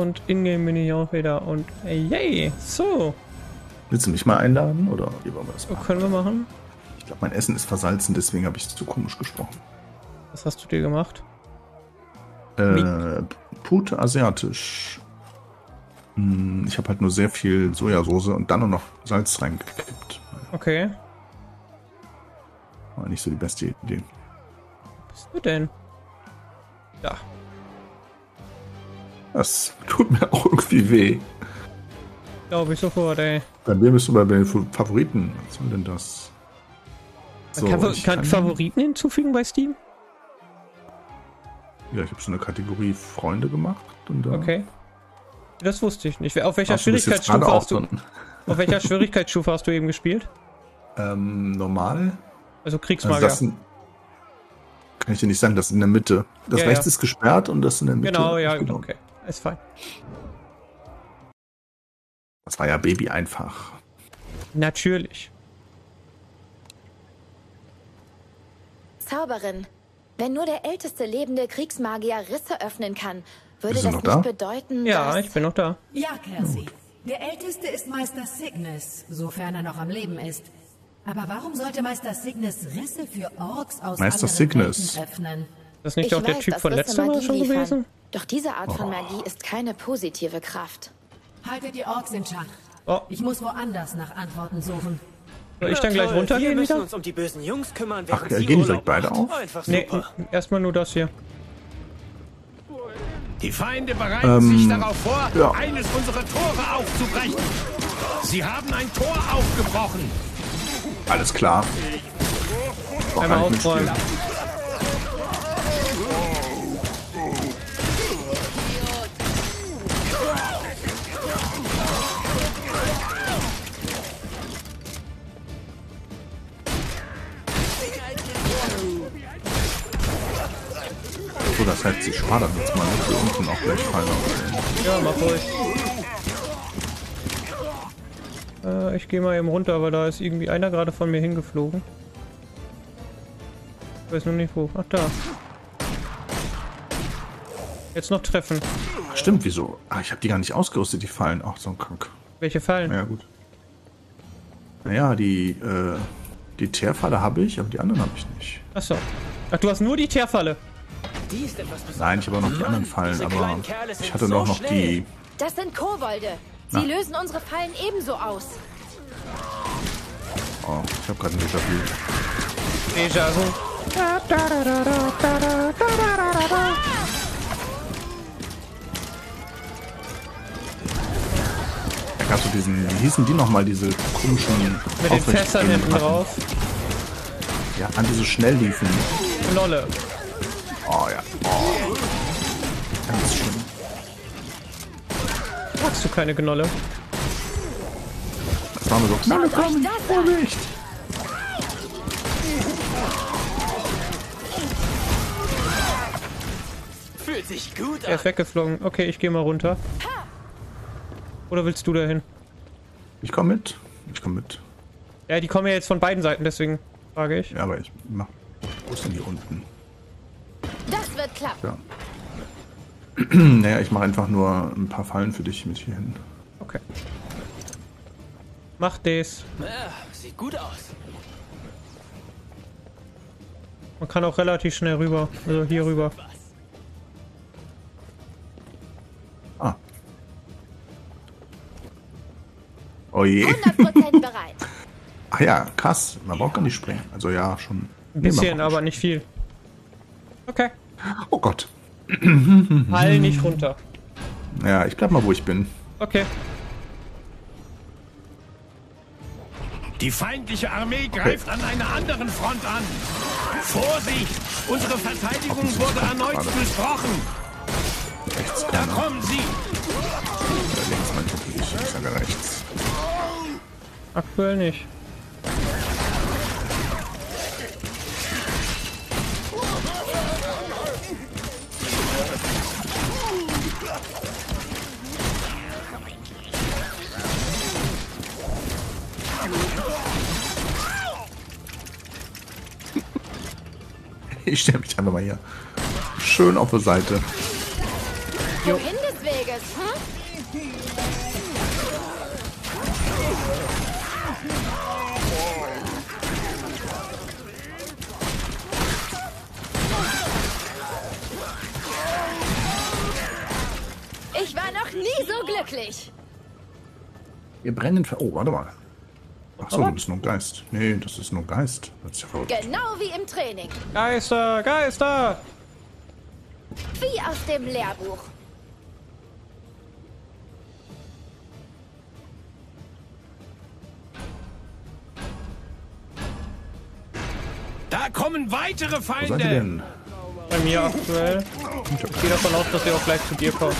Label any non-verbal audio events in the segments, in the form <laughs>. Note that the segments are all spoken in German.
Und Ingame bin ich auch wieder. Und yay, so. Willst du mich mal einladen oder wie wollen wir das machen? können wir machen. Ich glaube, mein Essen ist versalzen, deswegen habe ich zu komisch gesprochen. Was hast du dir gemacht? Äh, Pute asiatisch. Hm, Ich habe halt nur sehr viel Sojasauce und dann nur noch Salz reingekippt. Okay. War nicht so die beste Idee. Was bist du denn? Da. Das tut mir auch irgendwie weh. Glaube ich sofort, ey. Bei mir bist du bei den Favoriten. Was soll denn das? Man kann, ich kann Favoriten hinzufügen bei Steam? Ja, ich habe so eine Kategorie Freunde gemacht. Und da Okay. Das wusste ich nicht. Auf welcher Ach, Schwierigkeitsstufe hast du, auf welcher <laughs> Schwierigkeitsstufe hast du eben gespielt? Ähm, normal. Also Also Kriegsmagier. das sind, kann ich dir nicht sagen, das ist in der Mitte. Das Ja, rechts ja. ist gesperrt und das in der Mitte. genau, ja, ist okay. Ist fein. Das war ja Baby einfach. Natürlich. Zauberin, wenn nur der älteste lebende Kriegsmagier Risse öffnen kann, würde Bist du das noch nicht da? bedeuten, Ja, dass... ich bin noch da. Ja, Kelsey. Der Älteste ist Meister Cygnus, sofern er noch am Leben ist. Aber warum sollte Meister Cygnus Risse für Orks aus Meister anderen Cygnus. Öffnen? Das ist nicht ich auch der weiß, Typ von Risse letztem Mal schon liefern. gewesen? Doch diese Art von Magie ist keine positive Kraft. Haltet die Orks in Schach. Oh, Ich muss woanders nach Antworten suchen. soll ich dann gleich Wir runtergehen müssen wieder? uns um die bösen Jungs kümmern, Ach, sie gehen direkt beide auf? Nee, erstmal nur das hier. Die Feinde bereiten Ähm, sich darauf vor, ja. eines unserer Tore aufzubrechen. Sie haben ein Tor aufgebrochen. Alles klar. Einmal aufräumen. Das schwadern jetzt mal nicht hier unten auch gleich fallen. Ja, mach ruhig. Äh, ich gehe mal eben runter, weil da ist irgendwie einer gerade von mir hingeflogen. Ich weiß nur nicht wo. Ach, da. Jetzt noch treffen. Ach, stimmt, wieso? Ah, ich habe die gar nicht ausgerüstet, die Fallen. Ach, so ein Kack. Welche Fallen? Ja, gut. Naja, die, äh, die Teerfalle habe ich, aber die anderen habe ich nicht. Achso. Ach, du hast nur die Teerfalle. Nein, ich habe auch noch die anderen Fallen, aber ich hatte so doch noch schnell. die. Das sind Kobolde. Sie Na. lösen unsere Fallen ebenso aus. Oh, ich habe gerade ein Déjà-vu. Déjà vu. Da gab es so diesen, wie hießen die nochmal, diese komischen. Mit den Fässern hinten drauf. Ja, an diese schnell liefen. Knolle. Oh ja. Oh. Ganz schlimm. Magst du keine Gnolle? Das war mir so. Knalle, Schaut euch komm, das an. Vorsicht! Fühlt sich gut Er ist weggeflogen. Okay, ich gehe mal runter. Oder willst du dahin? Ich komme mit. Ich komme mit. Ja, die kommen ja jetzt von beiden Seiten, deswegen frage ich. Ja, aber ich mach. Wo ist denn die unten? Das wird klappen. Ja. <clears throat> naja, ich mache einfach nur ein paar Fallen für dich mit hier hin. Okay. Mach das. Ja, sieht gut aus. Man kann auch relativ schnell rüber. Also hier rüber. Ah. Oh je. 100% <laughs> bereit. Ach ja, krass. Man braucht gar nicht springen. Also ja, schon. Ein bisschen, Nee, aber nicht viel. Okay. Oh Gott. <clears throat> Fall nicht runter. Ja, ich bleib mal, wo ich bin. Okay. Die feindliche Armee greift an einer anderen Front an. Vorsicht! Unsere Verteidigung wurde erneut gerade. durchbrochen. Rechts Da kommen sie! Oder links ich natürlich. Ich sage rechts. Aktuell nicht. Ich stelle mich einfach mal hier schön auf die Seite. Signis, hm? Ich war noch nie so glücklich. Wir brennen. Oh, warte mal. Ach so, das ist nur ein Geist. Nee, das ist nur ein Geist. Das ist ja verrückt. Genau wie im Training. Geister, Geister! Wie aus dem Lehrbuch. Da kommen weitere Wo seid ihr Feinde. denn? Bei mir aktuell. Ich gehe davon aus, dass sie auch gleich zu dir kommen.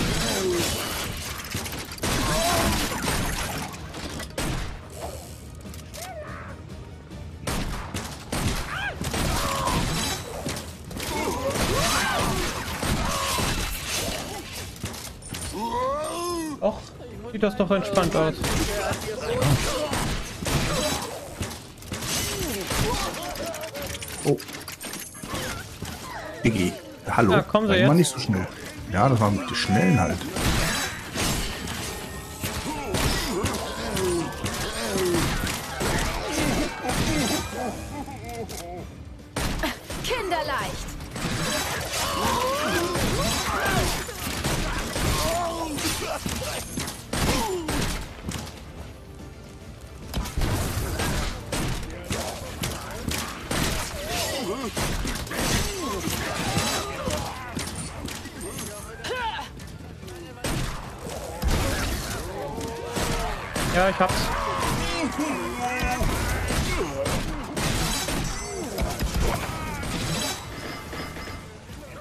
Sieht das doch entspannt aus. Oh. Diggi. Hallo. Ja, kommen Sie Sei mal jetzt. nicht so schnell. Ja, das waren die Schnellen halt.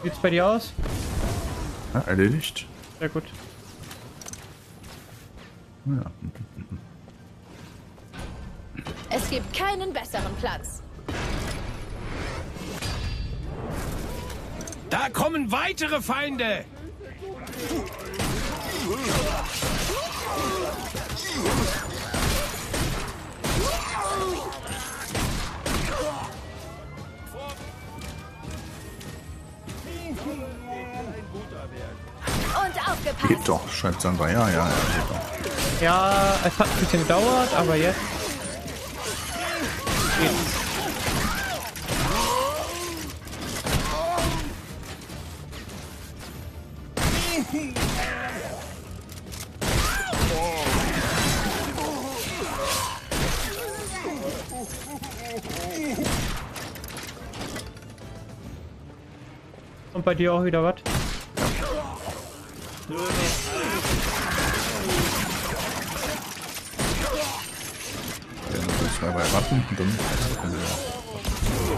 Sieht's bei dir aus? Ja, erledigt. Sehr gut. Ja. Es gibt keinen besseren Platz. Da kommen weitere Feinde. Geht doch, schreibt Sandra. Ja, ja, ja. Geht doch. Ja, es hat ein bisschen gedauert, aber jetzt. geht's. Und bei dir auch wieder was? Ja, noch so zwei, drei Ratten und dann kommen wir.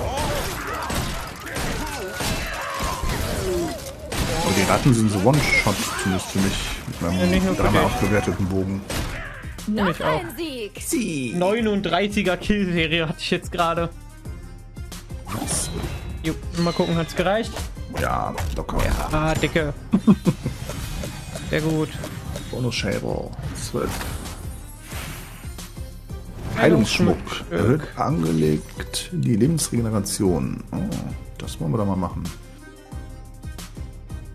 Aber die Ratten sind so One-Shot, zumindest für mich, mit Ja, meinem dreimal dich. aufgewerteten Bogen. Noch ich auch. ein Sieg. 39er Kill-Serie hatte ich jetzt gerade. Was? Jo, Mal gucken, hat's gereicht? Ja, locker. Ah, dicke. <laughs> Sehr gut. Bonus-Shader. 12. Heilungsschmuck. Erhöht angelegt die Lebensregeneration. Oh, das wollen wir doch mal machen.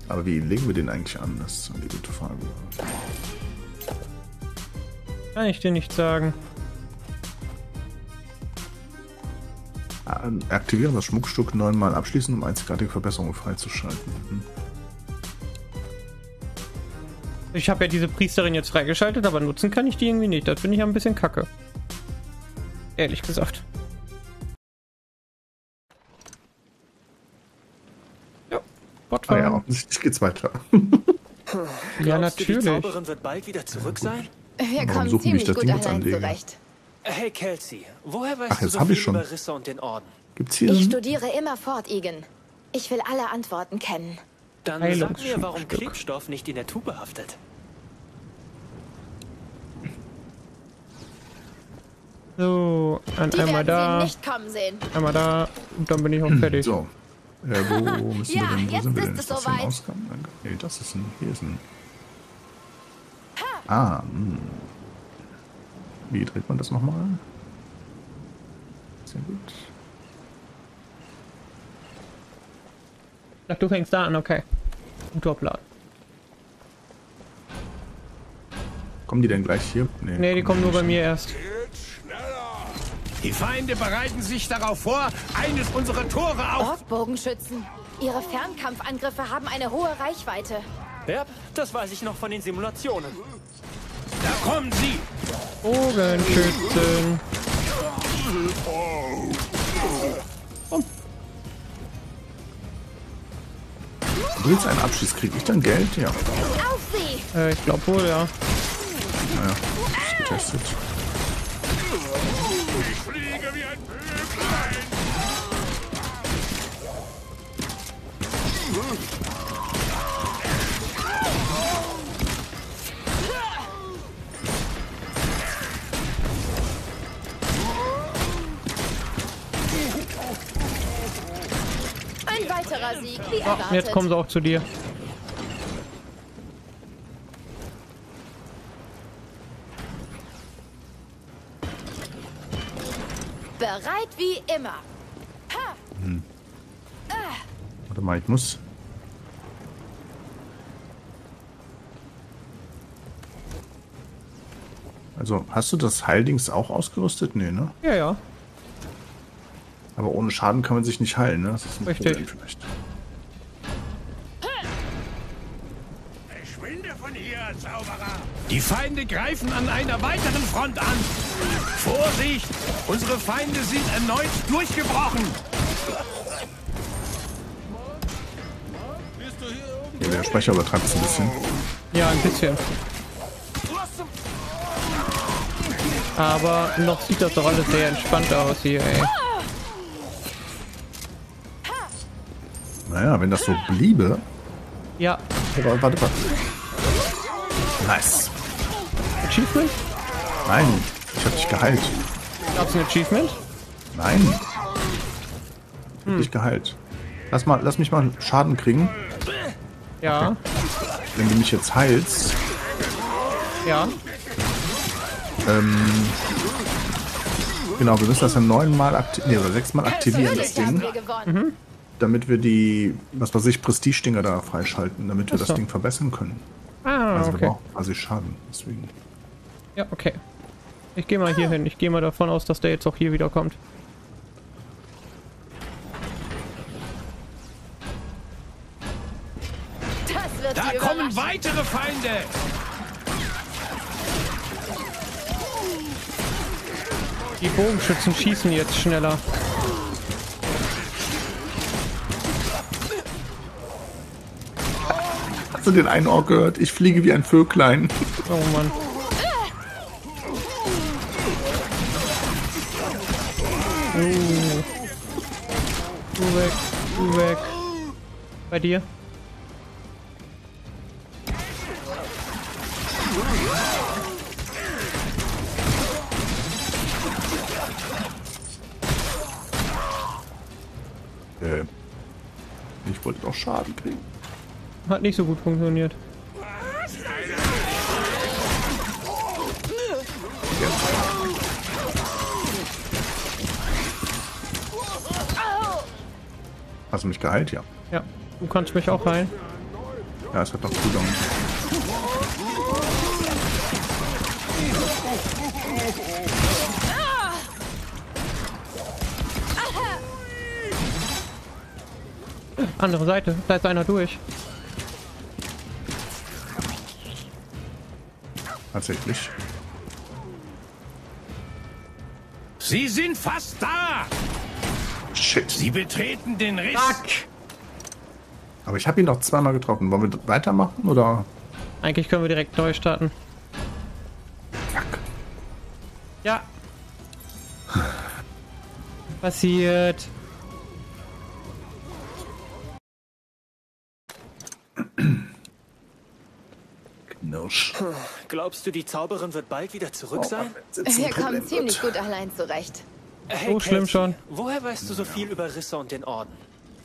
Aber wie legen wir den eigentlich an? Das ist eine gute Frage. Kann ich dir nicht sagen. Ah, Aktivieren das Schmuckstück neunmal abschließen, um einzigartige Verbesserungen freizuschalten. Hm. Ich habe ja diese Priesterin jetzt freigeschaltet, aber nutzen kann ich die irgendwie nicht. Das finde ich ja ein bisschen kacke. Ehrlich gesagt. Ja, Ah Botfarm. ja, offensichtlich geht's weiter. <laughs> ja, Glaubst du, die natürlich. Zauberin wird bald wieder zurück sein? Wir Warum kommen ziemlich das gut allein anlegen? zurecht. Hey Kelsey, woher weißt Ach, du jetzt so hab viel ich schon. über Risse und den Orden? Gibt's hier Ich einen? studiere immer fort, Igen. Ich will alle Antworten kennen. Dann sag mir, warum. Klebstoff nicht in der Tube haftet. So, ein Die einmal da, sie nicht kommen sehen. einmal da und dann bin ich auch fertig. So. Äh, <laughs> wo müssen Ja, wir denn? Wo jetzt sind wir ist denn? es Ist das ein soweit. Ausgang? Nee, das ist ein. Hier ist ein. Ah, hm. Wie dreht man das nochmal? Sehr gut. Ach, du fängst da an, okay. Guter Plan. Kommen die denn gleich hier? Nee, die kommen nur bei mir erst. Die Feinde bereiten sich darauf vor, eines unserer Tore auf... Orkbogenschützen. Ihre Fernkampfangriffe haben eine hohe Reichweite. Ja, das weiß ich noch von den Simulationen. Da kommen sie! Bogenschützen. Du willst einen Abschluss, krieg ich dann Geld? Ja. Äh, ich glaube wohl, ja. Naja, ist getestet. Weiterer Sieg, wie Ah, erwartet. jetzt kommen sie auch zu dir. Bereit wie immer. Warte mal, ich muss. Also, hast du das Heildings auch ausgerüstet? Nee, ne? Ja, ja. Aber ohne Schaden kann man sich nicht heilen, ne? Das ist ein Richtig. Problem vielleicht. Verschwinde von hier, Zauberer! Die Feinde greifen an einer weiteren Front an. Vorsicht! Unsere Feinde sind erneut durchgebrochen. Ja, der Sprecher übertreibt es ein bisschen. Ja, ein bisschen. Aber noch sieht das doch alles sehr entspannt aus hier, ey. Naja, wenn das so bliebe. Ja, Aber warte, warte. Nice. Achievement? Nein, ich hab dich geheilt. Gab's ein Achievement? Nein. Ich hab dich geheilt. Lass, mal, lass mich mal Schaden kriegen. Ja, Wenn du mich jetzt heilst, ja. genau, wir müssen das dann neunmal aktivieren, nee, oder sechsmal aktivieren, das Ding, gewonnen. Damit wir die, was weiß ich, Prestige-Dinger da freischalten, damit wir Ach das. Ding verbessern können. Ah, Also wir okay. brauchen quasi Schaden, deswegen. Ja, okay. Ich gehe mal hier hin. Ich gehe mal davon aus, dass der jetzt auch hier wieder kommt. Das wird Da kommen weitere Feinde. Die Bogenschützen schießen jetzt schneller. Hast du den einen Ork gehört? Ich fliege wie ein Vöglein. Oh Mann. Uh. Du weg, du weg. Bei dir? Äh, ich wollte doch Schaden kriegen. Hat nicht so gut funktioniert. Hast du mich geheilt? Ja. Ja, du kannst mich auch heilen. Ja, es hat noch Cooldown. Andere Seite, da ist einer durch. Tatsächlich. Sie sind fast da. Shit. Sie betreten den Riss. Aber ich habe ihn doch zweimal getroffen. Wollen wir weitermachen oder? Eigentlich können wir direkt neu starten. Fuck. Ja. <sighs> Passiert. Knirsch. Glaubst du, die Zauberin wird bald wieder zurück sein? Wir kommen ziemlich gut allein zurecht. Hey, So schlimm Kelsey, schon. Woher weißt du so viel über Risse und den Orden?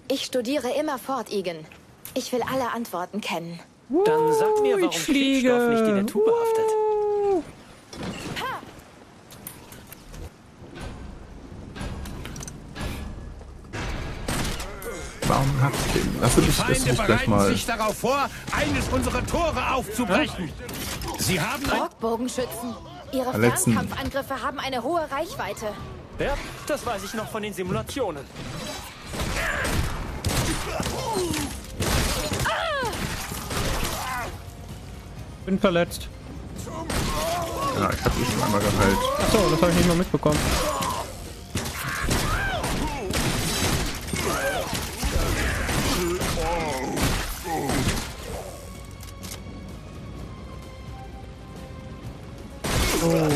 Ich studiere immerfort, Igen. Ich will alle Antworten kennen. Dann sag mir, ich warum fliege. Klebstoff nicht in der Tube haftet. Ich dich, lass du Feinde dich gleich bereiten mal. sich darauf vor, eines unserer Tore aufzubrechen. Sie Sie haben ein... Ihre. Fernkampfangriffe haben eine hohe Reichweite. Ja, das weiß ich noch von den Simulationen. Bin verletzt. Ja, ich hab dich schon einmal geheilt. Achso, das habe ich nicht mal mitbekommen. Können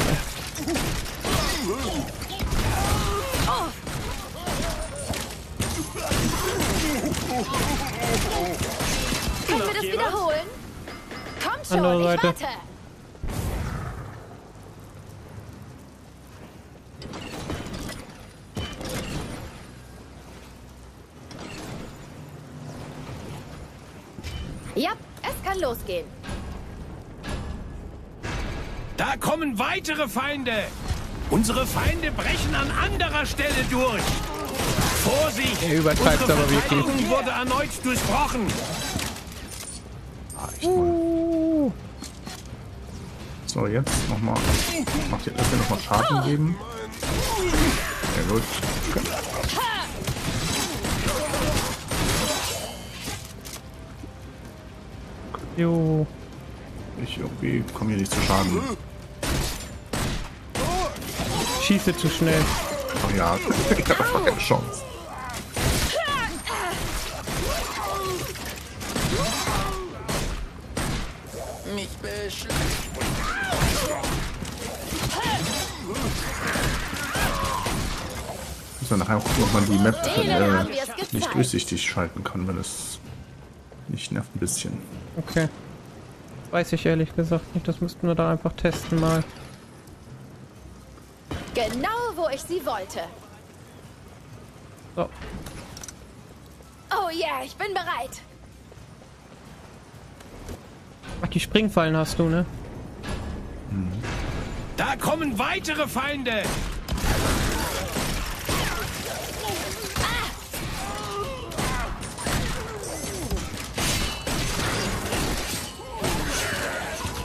wir das wiederholen? Komm schon, Andere ich warte. Weitere Feinde. Unsere Feinde brechen an anderer Stelle durch. Vorsicht! Er übertreibt Unsere aber wirklich. Wurde erneut durchbrochen. Ah, mal. So, jetzt nochmal. Macht ihr das hier nochmal Schaden geben? Sehr gut. Jo. Ich irgendwie komme hier nicht zu Schaden. Schieße zu schnell. Ach ja, <laughs> ich habe einfach keine Chance. Mich. Muss man nachher auch gucken, ob man die Map äh, nicht durchsichtig schalten kann, wenn es nicht nervt ein bisschen. Okay. Weiß ich ehrlich gesagt nicht. Das müssten wir da einfach testen mal. Genau, wo ich sie wollte. So. Oh yeah, ich bin bereit. Ach, die Springfallen hast du, ne? Da kommen weitere Feinde.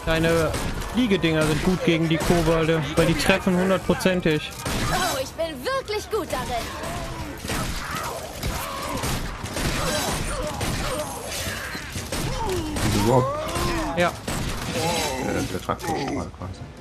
Deine Fliegedinger sind gut gegen die Kobolde, weil die treffen hundertprozentig. Oh, ich bin wirklich gut darin. Überhaupt Ja. äh, der Traktorstrahl quasi.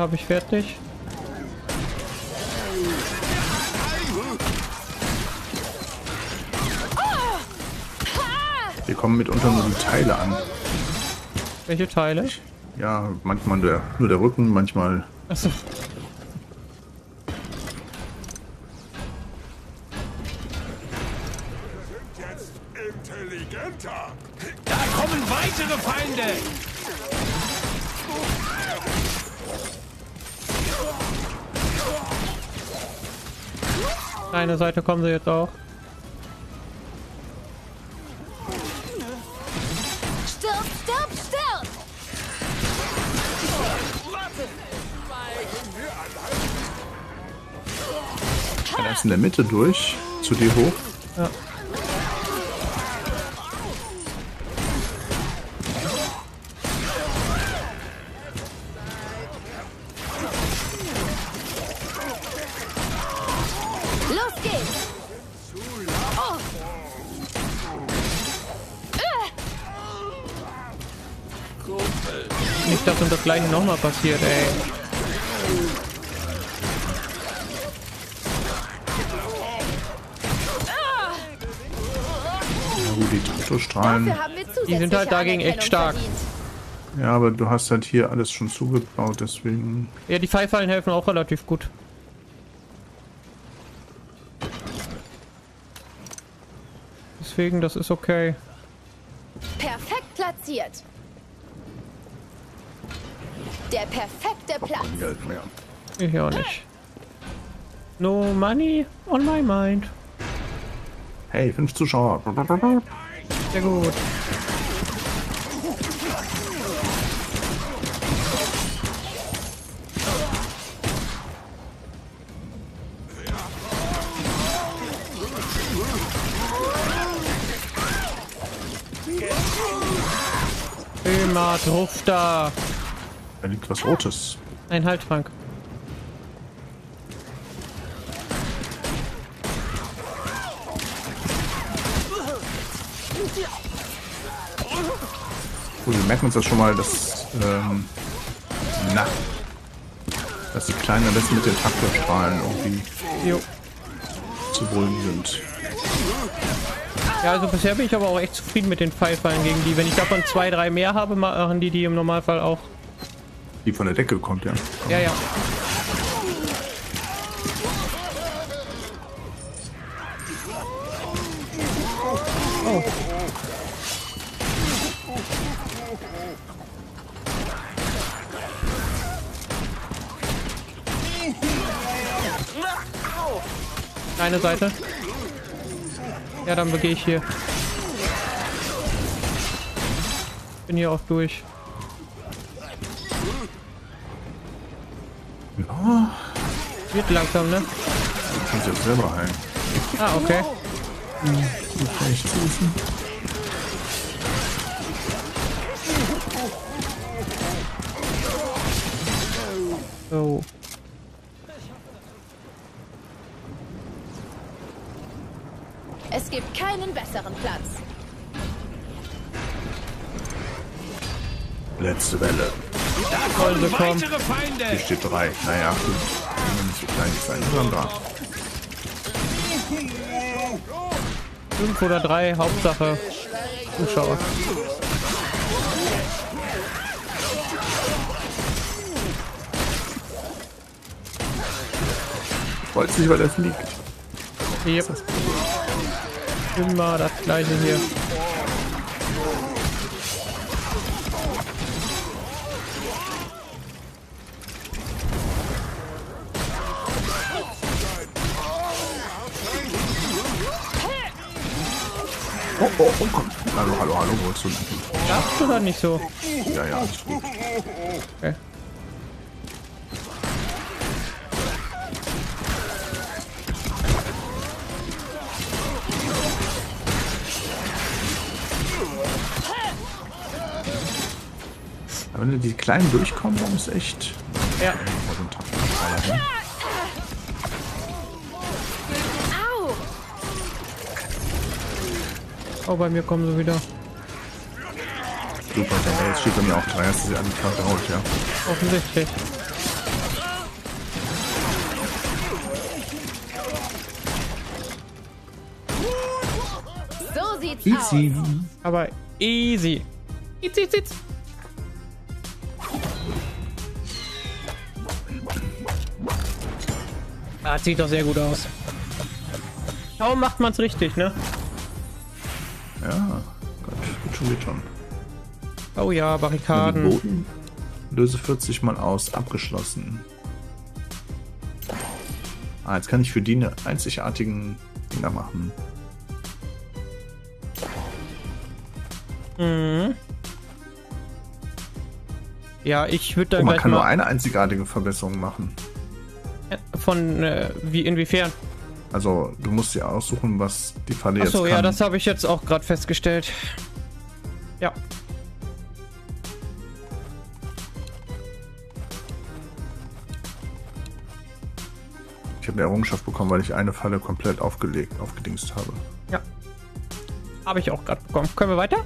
Habe ich fertig. Hier kommen mitunter nur die Teile an. Welche Teile? Ja, manchmal der, nur der Rücken, manchmal Achso. Eine Seite kommen sie jetzt auch. Stirb! einer ist in der Mitte durch, zu dir hoch. Ja. gleiche nochmal passiert, ey. Die Tatostrahlen. Die sind halt dagegen echt stark. Ja, aber du hast halt hier alles schon zugebaut, deswegen. Ja, die Pfeifallen helfen auch relativ gut. Deswegen, das ist okay. Perfekt platziert. Der perfekte Platz. Geld mehr. Ich auch nicht. No money on my mind. Hey, fünf Zuschauer. Sehr gut. Immer drauf da. Liegt was Rotes. Ein Haltrank. Gut, wir merken uns das schon mal, dass, ähm, na, dass die Kleinen am besten mit den Traktorstrahlen irgendwie Jo. zu wollen sind. Ja, also bisher bin ich aber auch echt zufrieden mit den Pfeilfallen gegen die. Wenn ich davon zwei, drei mehr habe, machen die die im Normalfall auch. Die von der Decke kommt, ja. Ja, ja. Oh. Eine Seite. Ja, dann begehe ich hier. Bin hier auch durch. Ja, Wird langsam, ne? du kannst jetzt selber heilen. Ah, okay. Echt suchen. So. Weitere Feinde! Hier steht drei. Naja, gut. Kann ja nicht so klein sein, sondern da. Fünf oder drei, Hauptsache Zuschauer. Wollte nicht, weil er fliegt. Yep. Immer das gleiche hier. Oh, oh, oh, komm. Hallo, hallo, hallo, wo ist du? Darfst du das nicht so? Ja, ja, ist gut. Okay. Wenn die Kleinen durchkommen, dann ist echt. Ja. Oh, bei mir kommen sie wieder. Super, ja, jetzt steht bei mir auch drei. Hast du sie alle klar geholt, ja. Offensichtlich. So sieht's Easy. aus. Aber easy. Itz, itz, itz. Ah, sieht doch sehr gut aus. Kaum macht man's richtig, ne? Ja, Gott, geht schon, geht schon. Oh ja, Den Barrikaden. Boden löse 40 mal aus, abgeschlossen. Ah, jetzt kann ich für die eine einzigartigen Dinger machen. Ja, ich würde Oh, dann man kann nur eine einzigartige Verbesserung machen. von äh, wie inwiefern. Also, du musst dir aussuchen, was die Falle jetzt Achso, kann. ja, das habe ich jetzt auch gerade festgestellt. Ja. ich habe eine Errungenschaft bekommen, weil ich eine Falle komplett aufgelegt, aufgedingst habe. Ja. Habe ich auch gerade bekommen. Können wir weiter?